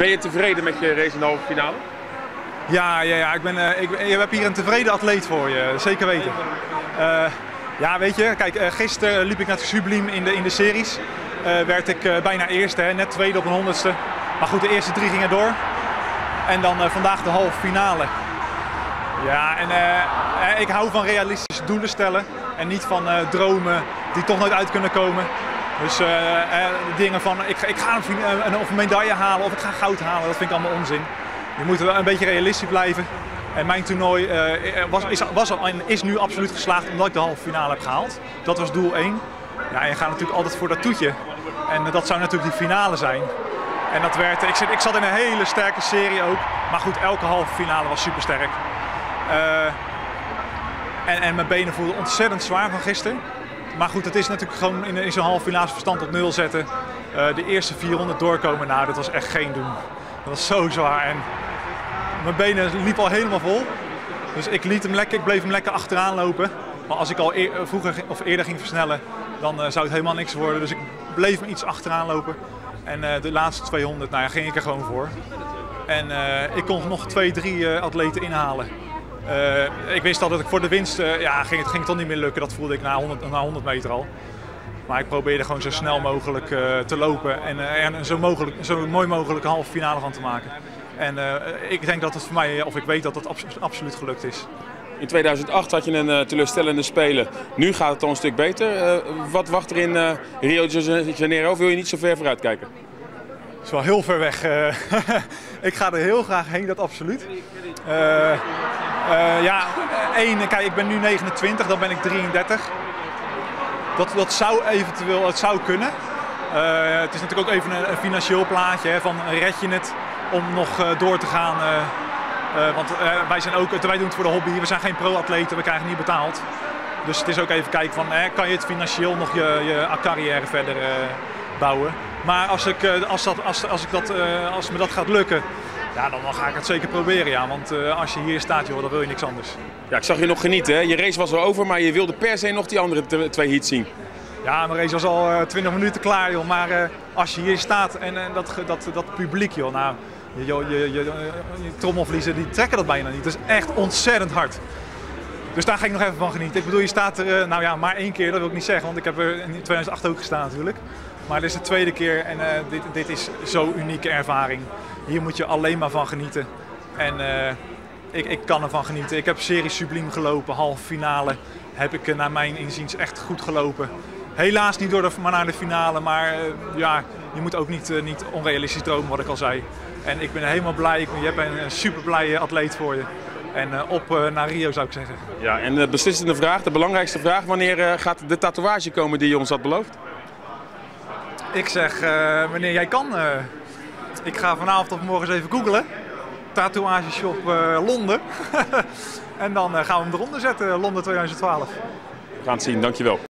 Ben je tevreden met je race in de halve finale? Ja, ja, ja ik ben, uh, ik, je hebt hier een tevreden atleet voor je, zeker weten. Uh, ja, weet je, kijk, uh, gisteren liep ik naar Sublime in de, in de series. werd ik bijna eerste, net tweede op een honderdste. Maar goed, de eerste drie gingen door. En dan vandaag de halve finale. Ja, en ik hou van realistische doelen stellen. En niet van dromen die toch nooit uit kunnen komen. Dus dingen van ik, ik ga een, of een medaille halen of ik ga goud halen, dat vind ik allemaal onzin. Je moet wel een beetje realistisch blijven. En mijn toernooi was, is, was is nu absoluut geslaagd omdat ik de halve finale heb gehaald. Dat was doel 1. Ja, je gaat natuurlijk altijd voor dat toetje. En dat zou natuurlijk die finale zijn. En dat werd, ik, zit, ik zat in een hele sterke serie ook. Maar goed, elke halve finale was super sterk. En, en mijn benen voelden ontzettend zwaar van gisteren. Maar goed, het is natuurlijk gewoon in, in zo'n halve finale verstand op nul zetten. Uh, de eerste 400 doorkomen, nou, dat was echt geen doen. Dat was zo zwaar. En mijn benen liepen al helemaal vol. Dus ik liet hem lekker, ik bleef hem lekker achteraan lopen. Maar als ik al vroeger of eerder ging versnellen, dan uh, zou het helemaal niks worden. Dus ik bleef me iets achteraan lopen. En uh, de laatste 200, nou ja, ging ik er gewoon voor. En ik kon nog twee, drie atleten inhalen. Ik wist al dat ik voor de winst, ja, ging het ging toch niet meer lukken. Dat voelde ik na 100, na 100 meter al. Maar ik probeerde gewoon zo snel mogelijk te lopen en er zo, mogelijk, zo mooi mogelijk een halve finale van te maken. En ik denk dat het voor mij, of ik weet dat het absoluut gelukt is. In 2008 had je een teleurstellende spelen. Nu gaat het al een stuk beter. Wat wacht er in Rio de Janeiro? Of wil je niet zo ver vooruit kijken? Het is wel heel ver weg. ik ga er heel graag heen, dat absoluut. Ja, één, kijk, ik ben nu 29, dan ben ik 33. Dat, dat zou eventueel, het zou kunnen. het is natuurlijk ook even een, financieel plaatje hè, van red je het om nog eh, door te gaan. Eh, eh, want wij, zijn ook, wij doen het voor de hobby, we zijn geen pro-atleten, we krijgen niet betaald. Dus het is ook even kijken van, kan je het financieel nog je, je carrière verder bouwen. Maar als, ik, als, dat, als, als, ik dat, als me dat gaat lukken, ja, dan, ga ik het zeker proberen. Ja. Want als je hier staat, joh, dan wil je niks anders. Ja, ik zag je nog genieten. Hè? Je race was al over, maar je wilde per se nog die andere twee heats zien. Ja, mijn race was al uh, 20 minuten klaar, joh. Maar uh, als je hier staat en, en dat, dat, dat publiek, joh. Nou, je, je, je, je, trommelvliezen die trekken dat bijna niet. Dat is echt ontzettend hard. Dus daar ga ik nog even van genieten. Ik bedoel, je staat er, nou ja, maar één keer, dat wil ik niet zeggen, want ik heb er in 2008 ook gestaan natuurlijk. Maar dit is de tweede keer en uh, dit, dit is zo'n unieke ervaring. Hier moet je alleen maar van genieten. En uh, ik, ik kan ervan genieten. Ik heb serie Sublime gelopen, halve finale. Heb ik naar mijn inziens echt goed gelopen. Helaas niet door de, maar naar de finale, maar ja, je moet ook niet, niet onrealistisch dromen, wat ik al zei. En ik ben helemaal blij. Je hebt een super blije atleet voor je. En op naar Rio zou ik zeggen. Ja, en de beslissende vraag, de belangrijkste vraag. Wanneer gaat de tatoeage komen die je ons had beloofd? Ik zeg, wanneer jij kan. ik ga vanavond of morgen eens even googlen. Tatoeageshop Londen. en dan gaan we hem eronder zetten, Londen 2012. We gaan het zien, dankjewel.